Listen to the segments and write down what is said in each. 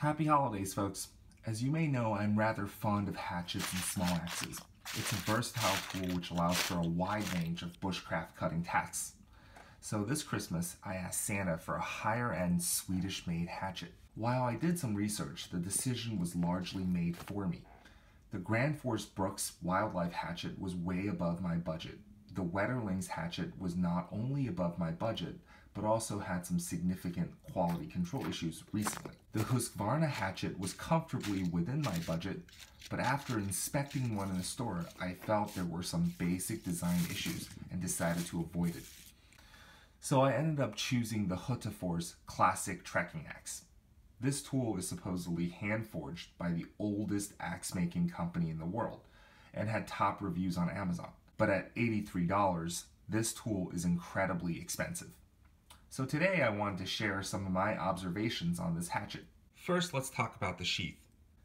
Happy holidays, folks. As you may know, I'm rather fond of hatchets and small axes. It's a versatile tool which allows for a wide range of bushcraft cutting tasks. So this Christmas, I asked Santa for a higher-end Swedish-made hatchet. While I did some research, the decision was largely made for me. The Gransfors Bruks Wildlife Hatchet was way above my budget. The Wetterlings hatchet was not only above my budget, but also had some significant quality control issues recently. The Husqvarna hatchet was comfortably within my budget, but after inspecting one in the store, I felt there were some basic design issues and decided to avoid it. So I ended up choosing the Hultafors Classic Trekking Axe. This tool is supposedly hand forged by the oldest axe making company in the world and had top reviews on Amazon. But at $83, this tool is incredibly expensive. So today I wanted to share some of my observations on this hatchet. First, let's talk about the sheath.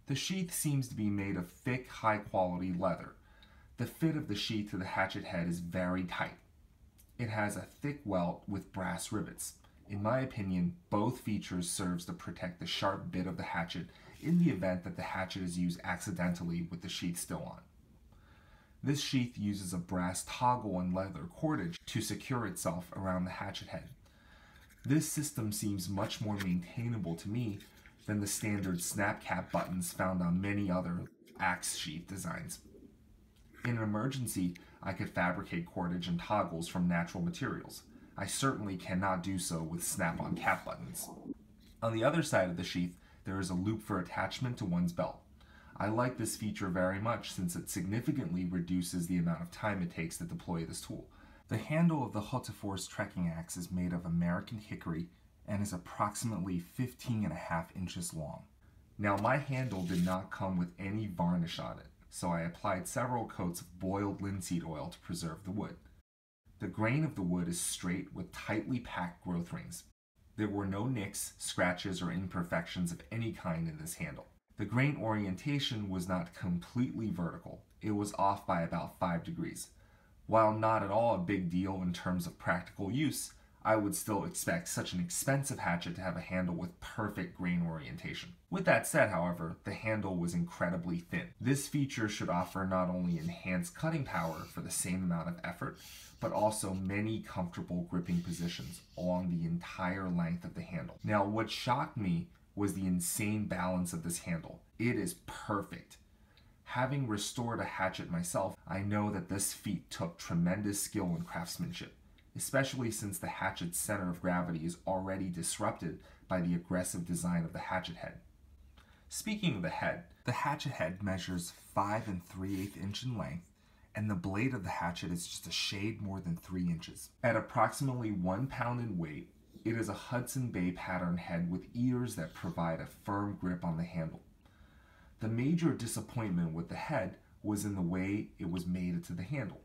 The sheath seems to be made of thick, high quality leather. The fit of the sheath to the hatchet head is very tight. It has a thick welt with brass rivets. In my opinion, both features serves to protect the sharp bit of the hatchet in the event that the hatchet is used accidentally with the sheath still on. This sheath uses a brass toggle and leather cordage to secure itself around the hatchet head. This system seems much more maintainable to me than the standard snap cap buttons found on many other axe sheath designs. In an emergency, I could fabricate cordage and toggles from natural materials. I certainly cannot do so with snap-on cap buttons. On the other side of the sheath, there is a loop for attachment to one's belt. I like this feature very much since it significantly reduces the amount of time it takes to deploy this tool. The handle of the Hultafors trekking axe is made of American hickory and is approximately 15 and a half inches long. Now my handle did not come with any varnish on it, so I applied several coats of boiled linseed oil to preserve the wood. The grain of the wood is straight with tightly packed growth rings. There were no nicks, scratches, or imperfections of any kind in this handle. The grain orientation was not completely vertical. It was off by about 5 degrees. While not at all a big deal in terms of practical use, I would still expect such an expensive hatchet to have a handle with perfect grain orientation. With that said, however, the handle was incredibly thin. This feature should offer not only enhanced cutting power for the same amount of effort, but also many comfortable gripping positions along the entire length of the handle. Now, what shocked me was the insane balance of this handle. It is perfect. Having restored a hatchet myself, I know that this feat took tremendous skill and craftsmanship, especially since the hatchet's center of gravity is already disrupted by the aggressive design of the hatchet head. Speaking of the head, the hatchet head measures 5 and 3 8 inch in length, and the blade of the hatchet is just a shade more than 3 inches. At approximately 1 pound in weight, it is a Hudson Bay pattern head with ears that provide a firm grip on the handle. The major disappointment with the head was in the way it was made to the handle.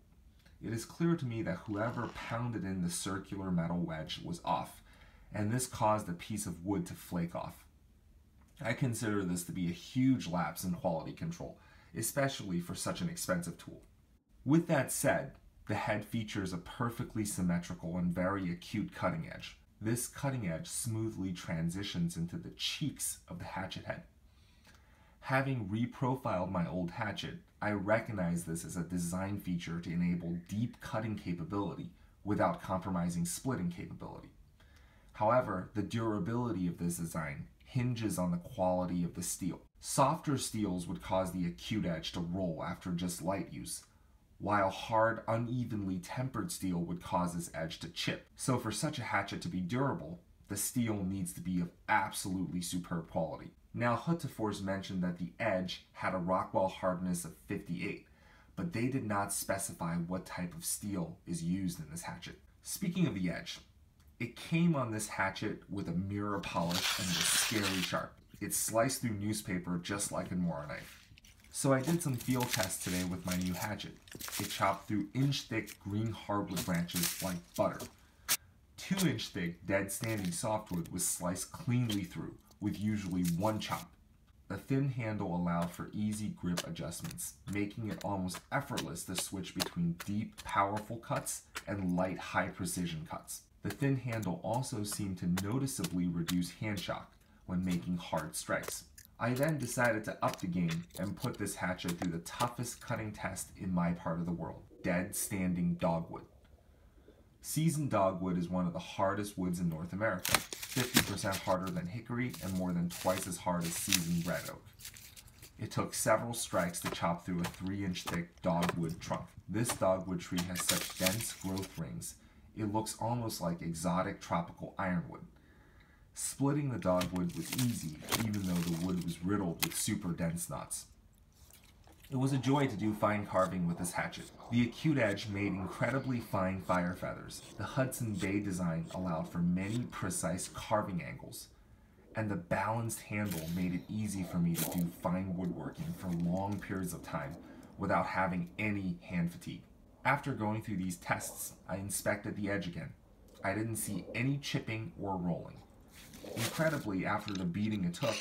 It is clear to me that whoever pounded in the circular metal wedge was off, and this caused a piece of wood to flake off. I consider this to be a huge lapse in quality control, especially for such an expensive tool. With that said, the head features a perfectly symmetrical and very acute cutting edge. This cutting edge smoothly transitions into the cheeks of the hatchet head. Having reprofiled my old hatchet, I recognize this as a design feature to enable deep cutting capability without compromising splitting capability. However, the durability of this design hinges on the quality of the steel. Softer steels would cause the acute edge to roll after just light use, while hard, unevenly tempered steel would cause this edge to chip. So for such a hatchet to be durable, the steel needs to be of absolutely superb quality. Now Hultafors mentioned that the edge had a Rockwell hardness of 58, but they did not specify what type of steel is used in this hatchet. Speaking of the edge, it came on this hatchet with a mirror polish and was scary sharp. It sliced through newspaper just like a Mora knife. So I did some field tests today with my new hatchet. It chopped through inch thick green hardwood branches like butter. Two inch thick dead standing softwood was sliced cleanly through with usually one chop. The thin handle allowed for easy grip adjustments, making it almost effortless to switch between deep, powerful cuts and light, high precision cuts. The thin handle also seemed to noticeably reduce hand shock, when making hard strikes. I then decided to up the game and put this hatchet through the toughest cutting test in my part of the world, dead standing dogwood. Seasoned dogwood is one of the hardest woods in North America, 50% harder than hickory and more than twice as hard as seasoned red oak. It took several strikes to chop through a 3 inch thick dogwood trunk. This dogwood tree has such dense growth rings, it looks almost like exotic tropical ironwood. Splitting the dogwood was easy, even though the wood was riddled with super dense knots. It was a joy to do fine carving with this hatchet. The acute edge made incredibly fine fire feathers. The Hudson Bay design allowed for many precise carving angles and the balanced handle made it easy for me to do fine woodworking for long periods of time without having any hand fatigue. After going through these tests, I inspected the edge again. I didn't see any chipping or rolling. Incredibly, after the beating it took,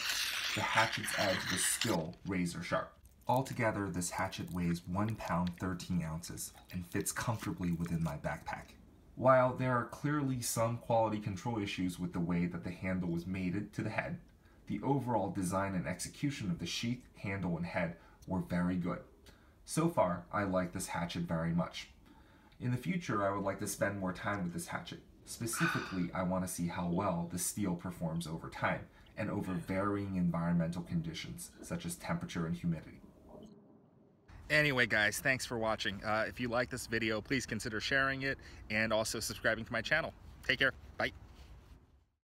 the hatchet's edge was still razor sharp. Altogether, this hatchet weighs 1 pound 13 ounces and fits comfortably within my backpack. While there are clearly some quality control issues with the way that the handle was mated to the head, the overall design and execution of the sheath, handle, and head were very good. So far, I like this hatchet very much. In the future, I would like to spend more time with this hatchet. Specifically, I want to see how well the steel performs over time and over varying environmental conditions, such as temperature and humidity. Anyway, guys, thanks for watching. Uh, if you like this video, please consider sharing it and also subscribing to my channel. Take care.